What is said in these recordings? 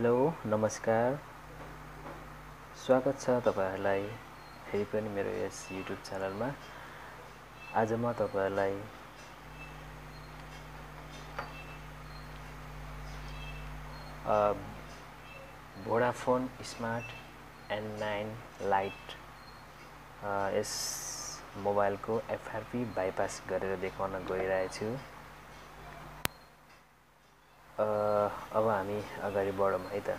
Hello नमस्कार। स्वागत छ तपाईँहरूलाई फेरि पनि मेरो यस युट्युब च्यानलमा। आज म तपाईँहरूलाई Vodafone smart N nine lite yes मोबाइलको एफआरपी बाइपास गरेर देखाउन गइरहेछु। अब हामी अगाडि बढौँ है त।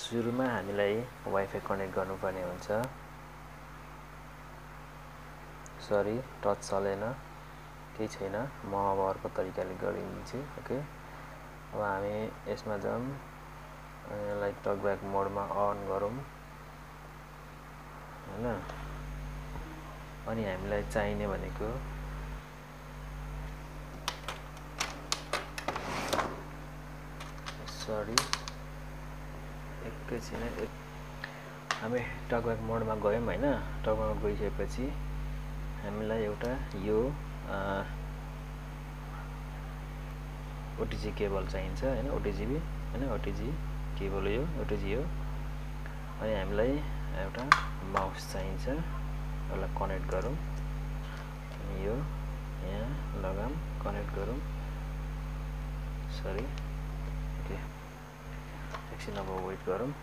सुरुमा हामीलाई वाइफाई कनेक्ट गर्नुपर्ने हुन्छ। सरी टच चलेन केही छैन। म अब अर्को तरिकाले गरिदिन्छु ओके अब हामी यसमा जाउँ यसलाई टकब्याक मोडमा अन गरौँ। होइन? अनि हामीलाई चाहिने भनेको सरी एकैछिन एक हामी टकब्याक मोडमा गयौँ होइन। टकब्याकमा गइसकेपछि हामीलाई एउटा यो ओटिजी केबल चाहिन्छ होइन ओटिजिबी होइन ओटिजी केबल यो ओटिजी हो। अनि हामीलाई एउटा माउस चाहिन्छ यसलाई कनेक्ट गरौँ। यो यहाँ लगाम कनेक्ट गरौँ। सरी। Şimdi bu boyut verim.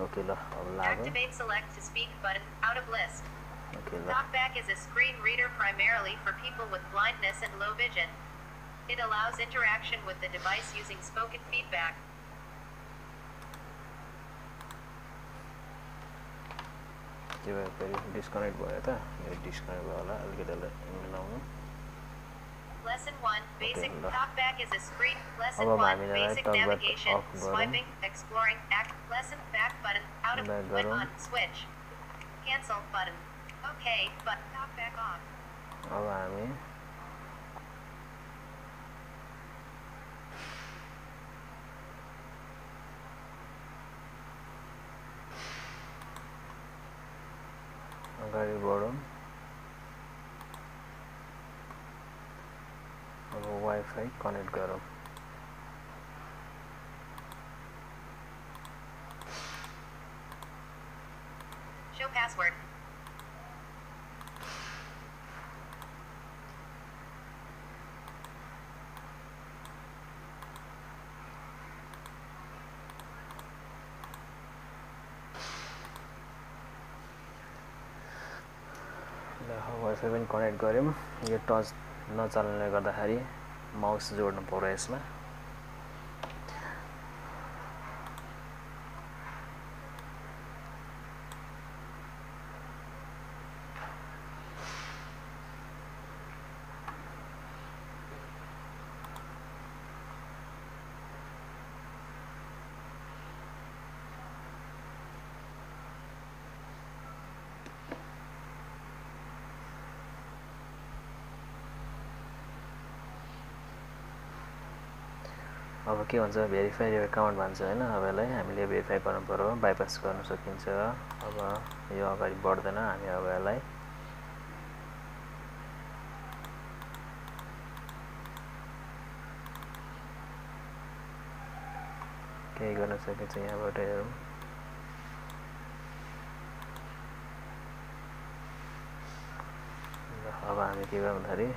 Okay lah, Activate select to speak button out of list. Okay. Talkback is a screen reader primarily for people with blindness and low vision. It allows interaction with the device using spoken feedback. Coba disconnect boleh tak? Disconnect boleh, alkitab ini namun. Lesson 1 Basic ल। Talkback is a screen. Lesson अब 1 हामीलाई Basic talkback navigation. off गरौँ। Swiping, exploring, act. Lesson back button out of Back when गरौँ। on switch. Cancel button. Okay, but talkback off. अब हामी अगाडि बढौँ अब wifi connect गरौँ Show password. ल वाइफाई पनि कनेक्ट गऱ्यौँ यो टच नचल्नेले गर्दाखेरि माउस जोड्नु पऱ्यो यसमा। अब के भन्छ भेरिफाई यो एकाउन्ट भन्छ होइन? अब यसलाई हामीले भेरिफाई गर्नु पऱ्यो बाइपास गर्नु सकिन्छ। अब यो अगाडि बढ्दैन हामी अब यसलाई केही गर्न सकिन्छ यहाँबाट हेरौँ। अब हामी के गर्छौँ भन्दाखेरि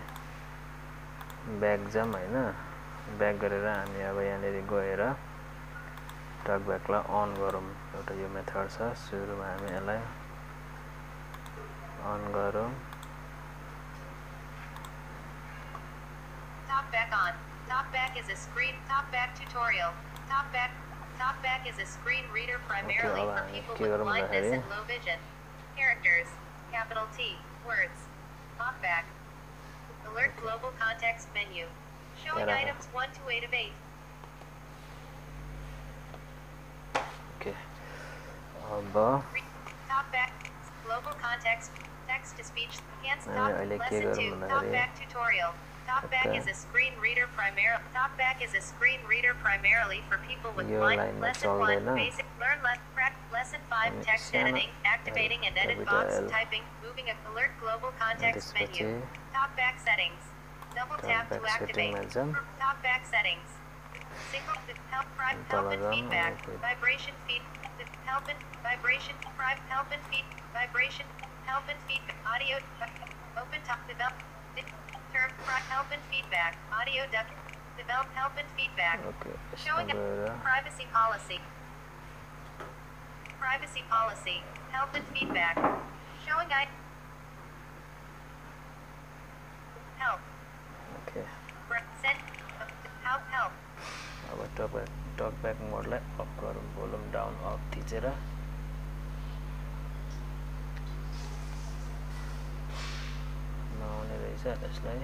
ब्याक जाम होइन? ब्याक गरेर हामी अब यहाँनिर गएर टक ब्याकलाई अन गरौँ एउटा यो मेथड छ सुरुमा हामी यसलाई अन गरौँ Talkback on. Talkback is a screen. Talkback tutorial. Talkback. Talkback is a screen reader primarily अब for हामी people के with गरौँ blindness भन्दाखेरि and low vision. Characters. Capital T. Words. Talkback. Alert global context menu. Showing yeah, items 1 to 8 of 8. Okay. Abba. Top back. Global context. Text to speech. Hands top. Lesson 2. Top back tutorial. Top back is a screen reader primarily. Top back is a screen reader primarily for people with blind. Lesson 1. Basic. Learn less. Lesson 5. Text editing. Activating and edit box. Typing. Moving. Alert global context menu. Top back settings. Double tap to activate. Top back settings. Single help prime help and feedback. Vibration feed help and vibration prime help and feed vibration help and feedback audio open top develop term help and feedback audio duct develop help and feedback. Okay. Showing privacy policy. Privacy policy. Help and feedback. Showing I टकब्याक टकब्याक मोडलाई of गरौँ volume down of थिचेर नआउने रहेछ यसलाई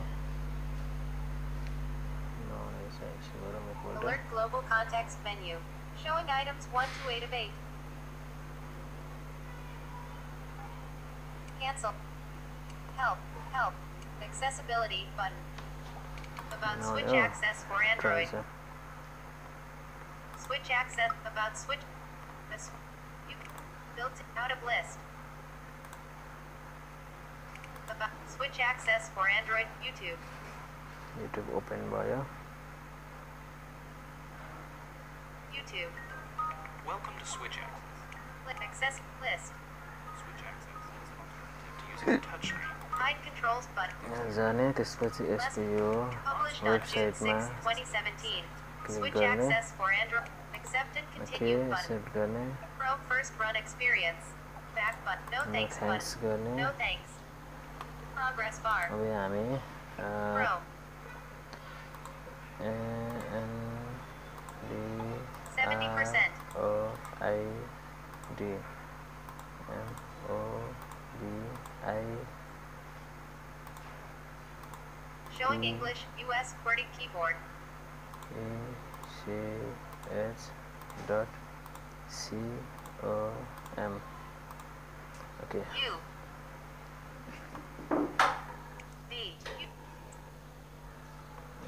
नआउने रहेछ यसो गरौँ एकपल्ट Alert global context menu. Showing items 1 to 8 of 8. Cancel. Help. Help. Accessibility button. About No, switch no. access for Android. रहेछ Switch access. About switch. This. You. Built out of list. About switch access for Android. YouTube. YouTube open भयो YouTube. Welcome to Switch Access. Click access list. Switch Access is an alternative to using a touchscreen. Hide controls button. यहाँ जाने त्यसपछि यसको यो Published on June 6, वेबसाइटमा 2017. click Switch गर्ने। access for Android. Accept and okay continue button. Accept गर्ने Chrome first run experience. Back button. No no thanks thanks button. गर्ने No thanks. Progress bar. अब यहाँ हामी अ, Chrome. ND 70%. O I D M O D I Showing Hmm. English. US QWERTY keyboard. E C H dot C O M okay U. V. U.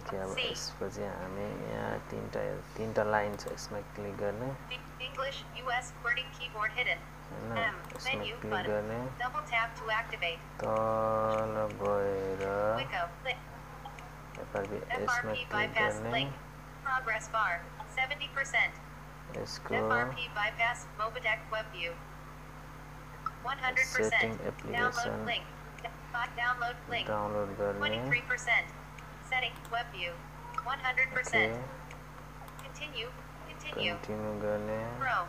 Okay अब C. यसपछि हामी यहाँ तिनवटा तिनवटा line छ यसमा क्लिक गर्ने V. English. US QWERTY keyboard hidden. होइन M. यसमा Menu क्लिक button. गर्ने Double tap to activate. तल गएर Wicco. Click. FRP यसमा FRP क्लिक bypass गर्ने link. Progress bar. 70%. यसको FRP bypass Mobitech WebView. 100%. Setting Download application. link. Fi- Download link. Download गर्ने 23%. Setting WebView. Okay 100%. Continue. Continue. Continue गर्ने Chrome.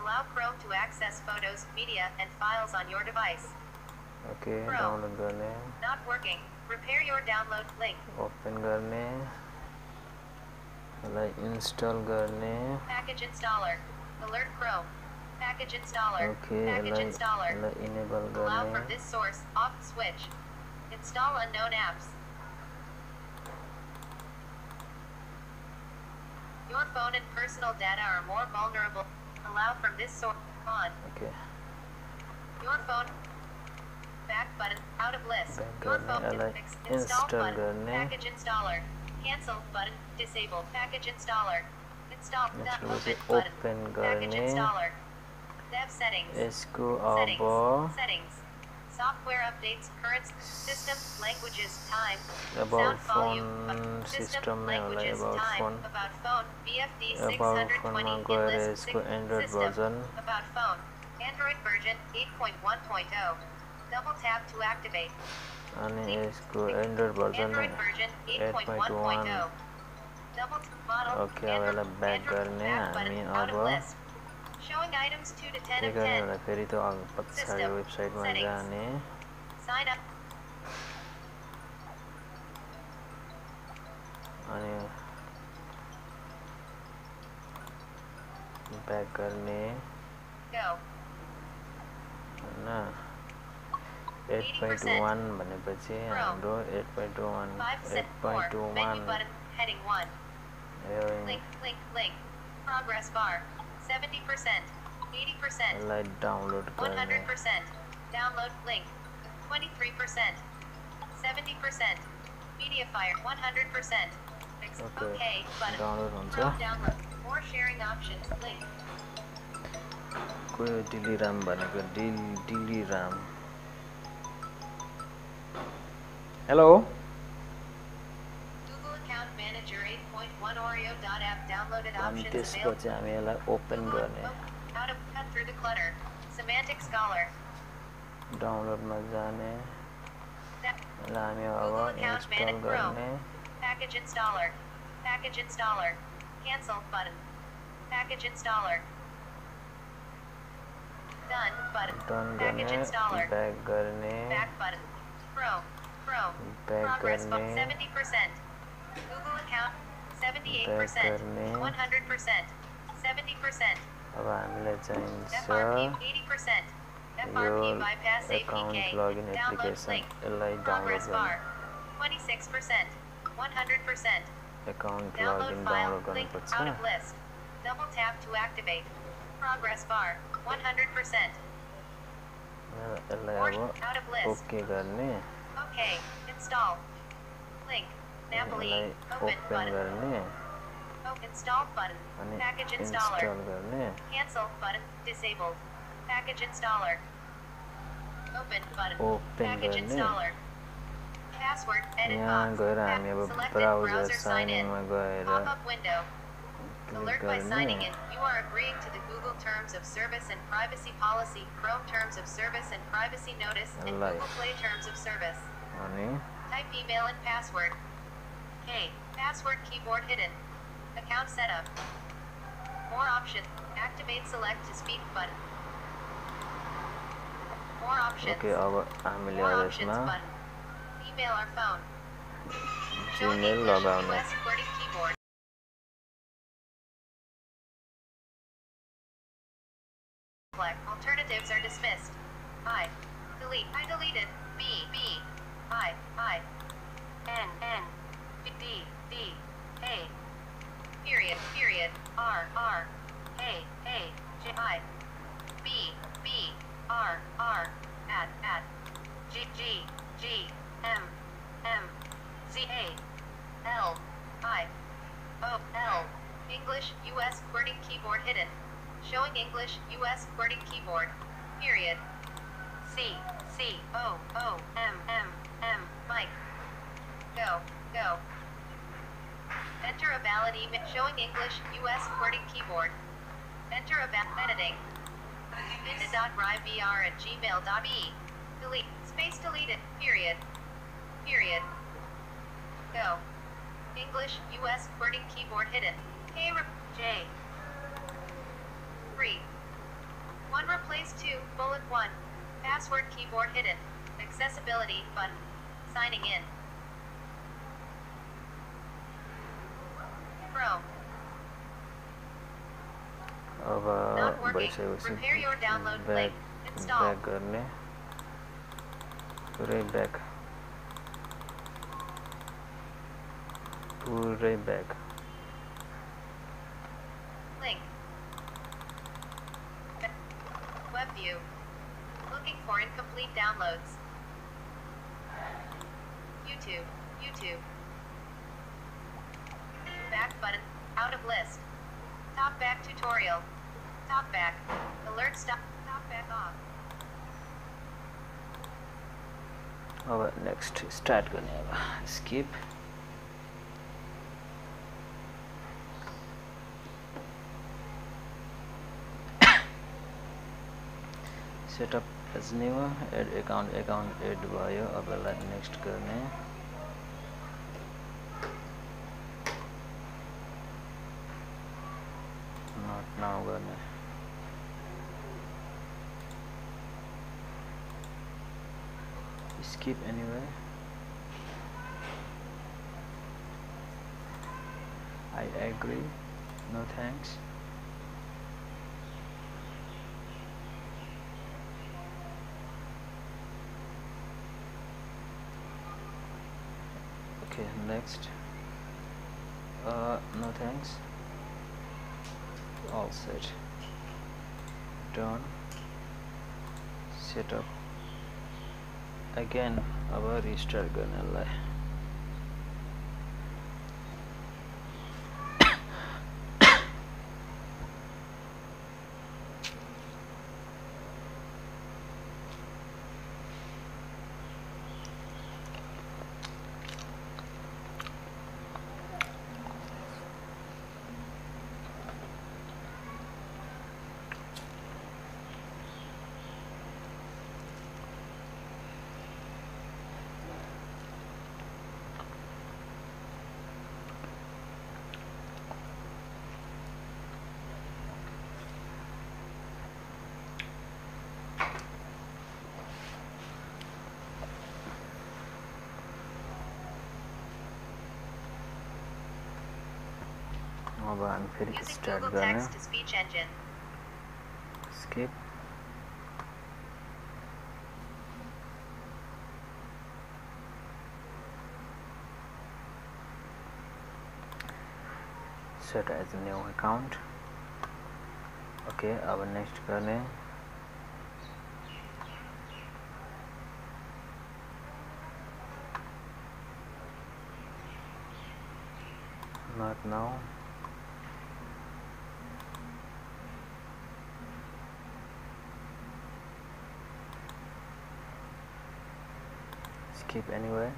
Allow Chrome to access photos, media, and files on your device. Okay Chrome. Download गर्ने Not working. Repair your download link. Open गर्ने यसलाई install गर्ने Package installer. Alert Chrome. Package installer. Okay Package यसलाई installer. यसलाई enable Allow from गर्ने this source. Off switch. Install unknown apps. Your phone and personal data are more vulnerable. Allow from this source. On. Okay Your phone. Back button. Out of list. Back Your गर्ने, phone. यसलाई Ex- install install button. गर्ने। Package installer. Cancel button. Disable package installer. Install the open, open button. Package installer. Dev settings. Settings. Settings. Software updates, current system, languages, time, about sound volume, phone system, system languages, about time, phone, about phone, BFD about 620, phone, Android system, version, about phone, Android version 8.1.0 Double tap to activate. अनि यसको Android version Android version 8.1 8.1.0. Double t- model. Okay, अब यसलाई Android- back Android गर्ने back button, हामी out of अब list. Showing items 2 to 10 के of गर्ने 10. होला फेरि त्यो अघि पछाडि System. वेबसाइटमा Settings. जाने Sign up. अनि ब्याक गर्ने Go. होइन एट पोइन्ट वान भनेपछि हाम्रो एट पोइन्ट वान 5 एट set 4. पोइन्ट Menu वान button. Heading 1. Link, link, link. Progress bar. 70%. 80%. यसलाई डाउनलोड गर्ने 100%. Download link. 23%. 70%. Mediafire 100%. Ex- Okay. okay button. Download हुन्छ Chrome download. More sharing options. Link. कोही डिलिराम भनेको dill Dilliram hello Hello? अनि त्यसको चाहिँ हामी यसलाई गर्ने Download जाने यसलाई हामी अब गर्ने Package installer. Package installer. Cancel button. Package installer. Done button. Package installer. Back गर्ने. Button. Chrome. Back Progress bar करने। 70%. Google account Back 78%. करने। 100%. 70%. अब हामीलाई चाहिन्छ FRP 80%. यो FRP bypass account APK. Login Download application link. यसलाई डाउनलोड Progress bar. गर्ने 26%. 100%. Account Download login file. Download Link गर्नुपर्छ out of list. Double tap to activate. Progress bar. 100%. यसलाई Or अब out of list. Okay गर्ने Okay. Install. Link. Napoli. Open button. Oh, install button. Package installer. Cancel button. Disabled. Package installer. Open button. Open Package installer. Password. Edit box. Selected browser sign in. Pop-up window. Alert by signing in. You are agreeing to the Google Terms of Service and Privacy Policy, Chrome Terms of Service and Privacy Notice, and Google Play Terms of Service. अनि Type email and password. K. Password keyboard hidden. Account setup. More options. Activate select to speak button. More options. Okay अब हामीले More अब options यसमा button. Email or phone. Showing Gmail English लगाउने US QWERTY keyboard. Select. Alternatives are dismissed. I. Delete. I deleted. B. B. I. I. N. N. D. D. A. Period. Period. R. R. A. A. J. I. B. B. R. R. At. At. G. G. G. M. M. Z. A. L. I. O. L. English, US, QWERTY keyboard hidden. Showing English, US, QWERTY keyboard. Period. C. C. O. O. M. M. M. Mike. Go. Go. Enter a valid email showing English, US, QWERTY keyboard. Enter a valid editing. Vinda.rivr at gmail.me. Delete. Space deleted. Period. Period. Go. English, US, QWERTY keyboard hidden. J. 3. 1 replace 2, bullet 1. Password keyboard hidden. Accessibility button. Signing in. Chrome. अब Not working. भइसकेपछि Prepare your download back link. Install. Back गर्ने पुरै back पुरै back Link. Web view. Looking for incomplete downloads. YouTube. YouTube. Back button. Out of list. Top back tutorial. Top back. Alert stop. Top back off. अब next start गर्ने अब skip setup As new add account account add भयो अब next गर्ने not now गर्ने skip anyway. I agree. No thanks. next? Uh, no thanks. All set. Done. Set up. Again our restart gonna lie. अब हामी फेरि Using start Google गर्ने Text to Speech Engine. Skip set as a new account okay अब next गर्ने not now Skip anyway.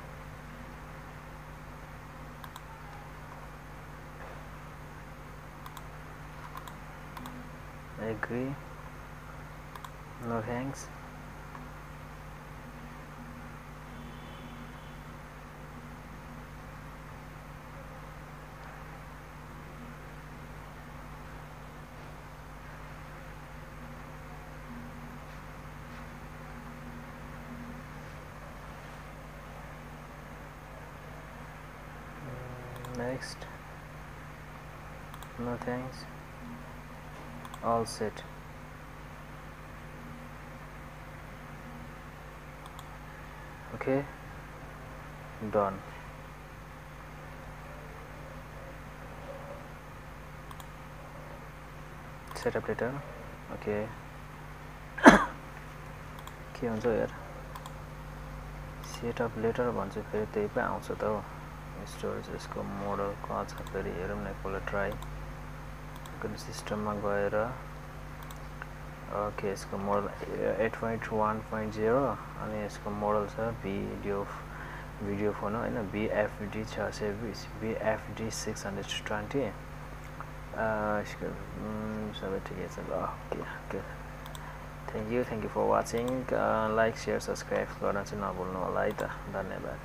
I agree. No thanks Mm, next no thanks all set okay done setup later okay के हुन्छ हेर setup letter भन्छ फेरि त्यही पो आउँछ त हौ स्टोरेज यसको मोडल कहाँ छ फेरि हेरौँ न एकपल्ट ट्राई सिस्टममा गएर ओके यसको model eight point one point zero अनि यसको मोडल छ भिडियो भिडियो फोन होइन? बिएफडी छ सय बिस बिएफडी सिक्स हन्ड्रेड ट्वेन्टी यसको सबै ठिकै छ ल okay okay. Thank you thank you for watching like share subscribe गर्न चाहिँ नभुल्नु होला है त। धन्यवाद।